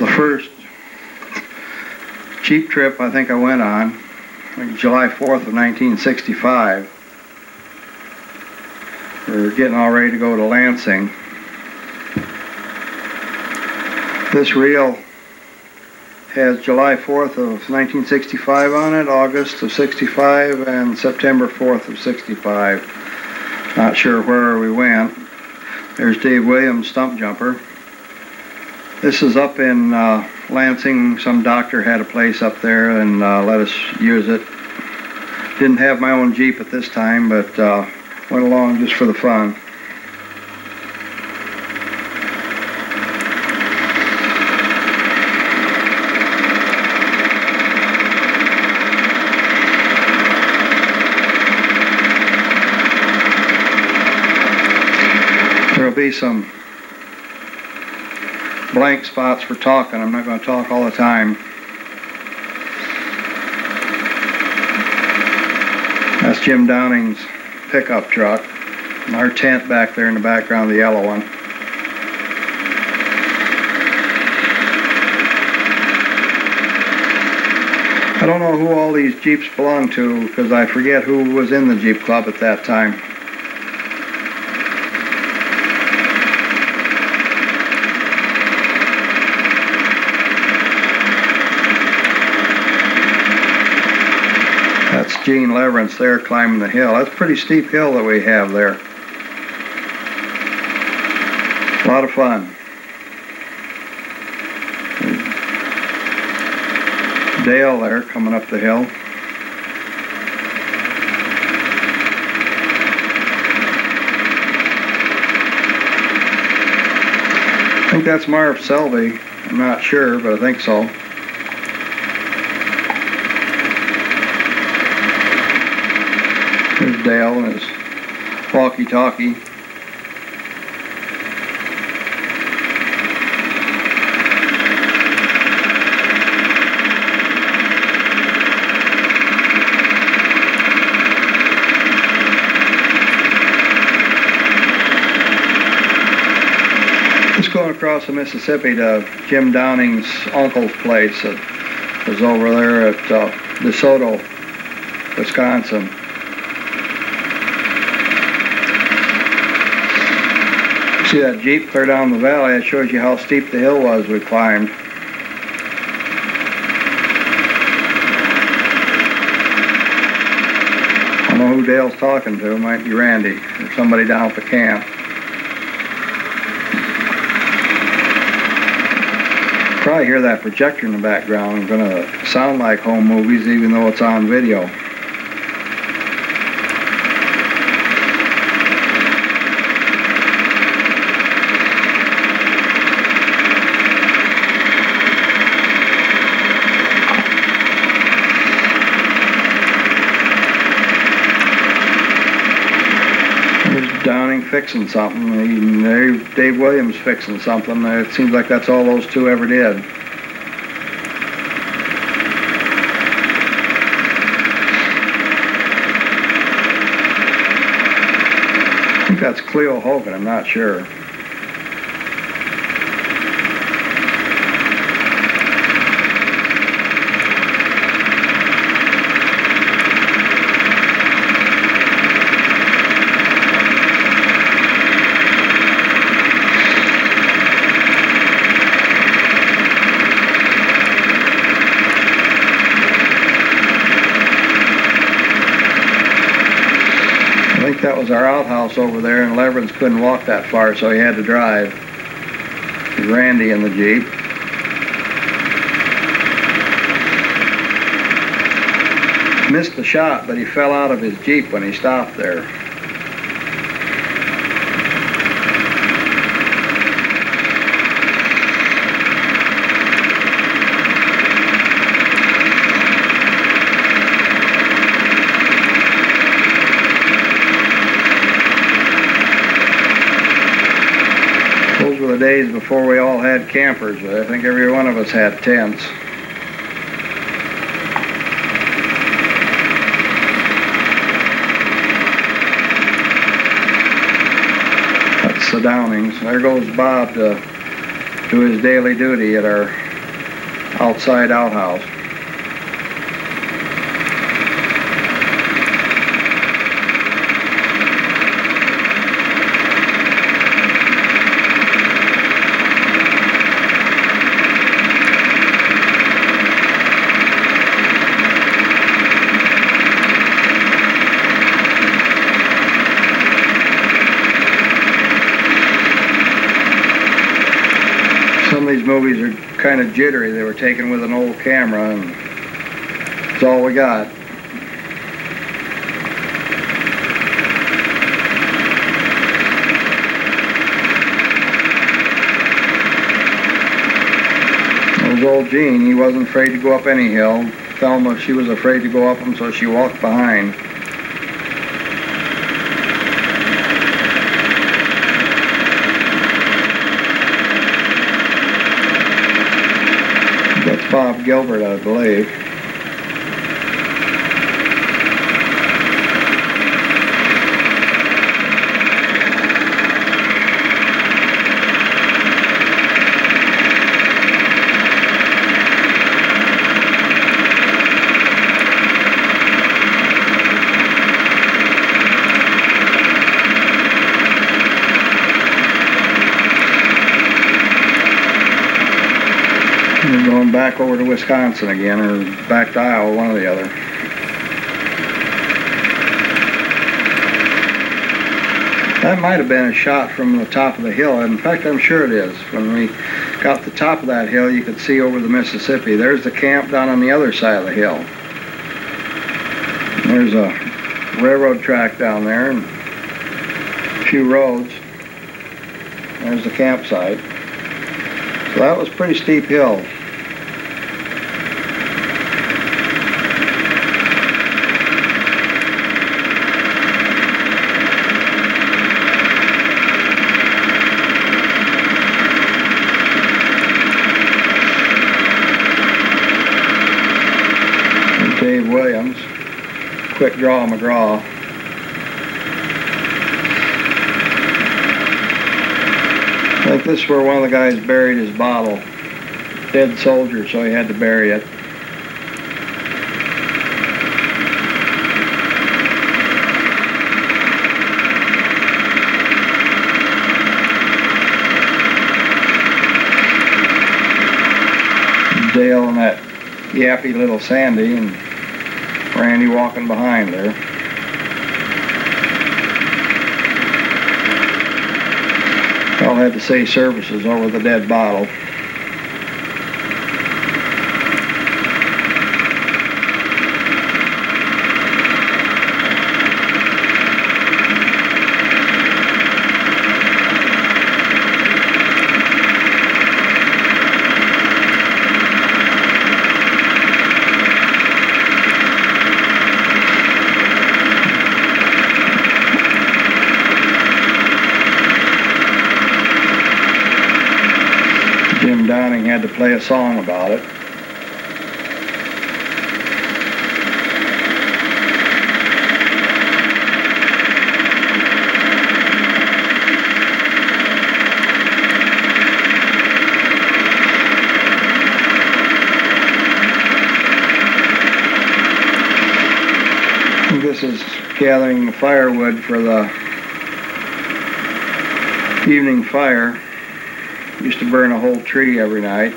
the first Jeep trip I think I went on, July 4th of 1965. We were getting all ready to go to Lansing. This reel has July 4th of 1965 on it, August of 65, and September 4th of 65. Not sure where we went. There's Dave Williams, stump jumper. This is up in uh, Lansing. Some doctor had a place up there and uh, let us use it. Didn't have my own Jeep at this time, but uh, went along just for the fun. There'll be some blank spots for talking. I'm not going to talk all the time. That's Jim Downing's pickup truck. And our tent back there in the background, the yellow one. I don't know who all these Jeeps belong to because I forget who was in the Jeep Club at that time. That's Gene Leverance there climbing the hill. That's a pretty steep hill that we have there. A lot of fun. Dale there coming up the hill. I think that's Marv Selby. I'm not sure, but I think so. Dale and his walkie-talkie. Going across the Mississippi to Jim Downing's uncle's place that was over there at uh, DeSoto, Wisconsin. See that Jeep clear down the valley? it shows you how steep the hill was we climbed. I don't know who Dale's talking to. It might be Randy or somebody down at the camp. Probably hear that projector in the background. It's going to sound like home movies even though it's on video. Downing fixing something. Dave Williams fixing something. Uh, it seems like that's all those two ever did. I think that's Cleo Hogan. I'm not sure. Outhouse over there, and Leverance couldn't walk that far, so he had to drive. Randy in the Jeep. Missed the shot, but he fell out of his Jeep when he stopped there. Days before we all had campers. I think every one of us had tents. That's the Downings. There goes Bob to do his daily duty at our outside outhouse. These movies are kind of jittery. They were taken with an old camera, and it's all we got. There's old Gene. He wasn't afraid to go up any hill. Thelma, she was afraid to go up them, so she walked behind. That's Bob Gilbert, I believe. Going back over to Wisconsin again, or back to Iowa, one or the other. That might have been a shot from the top of the hill. In fact, I'm sure it is. When we got the top of that hill, you could see over the Mississippi. There's the camp down on the other side of the hill. There's a railroad track down there and a few roads. There's the campsite. So that was pretty steep hill. Dave Williams, Quick Draw McGraw. Think this is where one of the guys buried his bottle. Dead soldier, so he had to bury it. Dale and that yappy little Sandy and Randy walking behind there. I'll have to say services over the dead bottle. Jim Downing had to play a song about it. This is gathering the firewood for the evening fire. Used to burn a whole tree every night.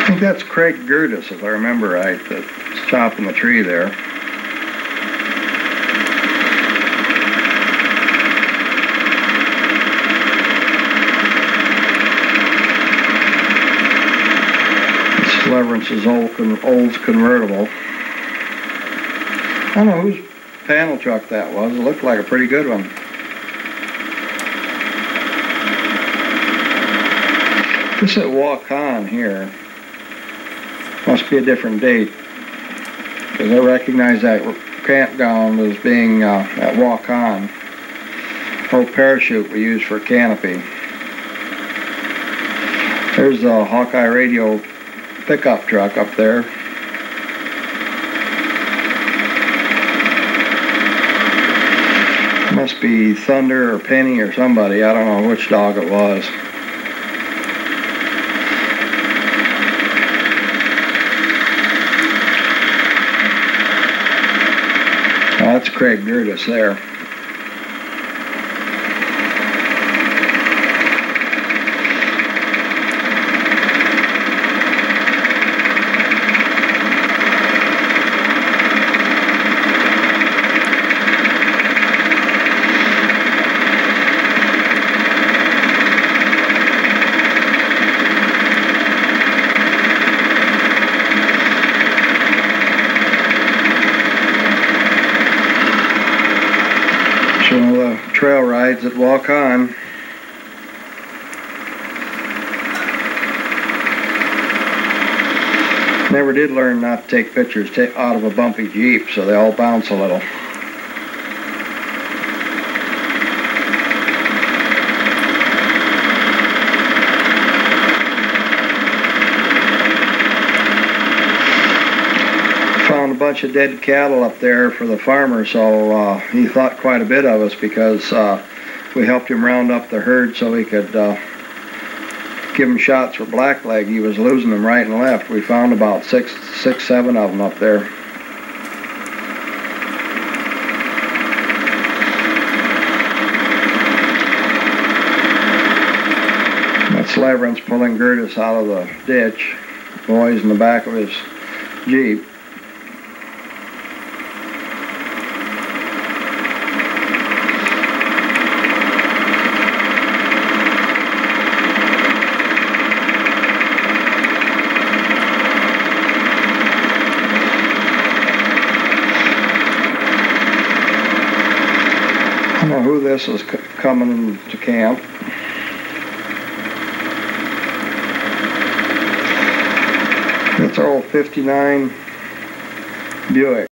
I think that's Craig Gertis, if I remember right, that's chopping the tree there. It's old, old convertible. I don't know whose panel truck that was. It looked like a pretty good one. This at Waukon here must be a different date because I recognize that campground as being uh, at Waukon. old parachute we use for canopy. There's the Hawkeye radio pickup truck up there. Must be Thunder or Penny or somebody. I don't know which dog it was. That's Craig Gertis there. Showing the trail that Waukon. Never did learn not to take pictures out of a bumpy Jeep, so they all bounce a little. Found a bunch of dead cattle up there for the farmer, so uh, he thought quite a bit of us because uh, we helped him round up the herd so he could uh, give him shots for blackleg. He was losing them right and left. We found about six, six, seven of them up there. That's Leverance pulling Gertis out of the ditch. Boys in the back of his Jeep. Who this is c- coming to camp. It's our old 59 Buick.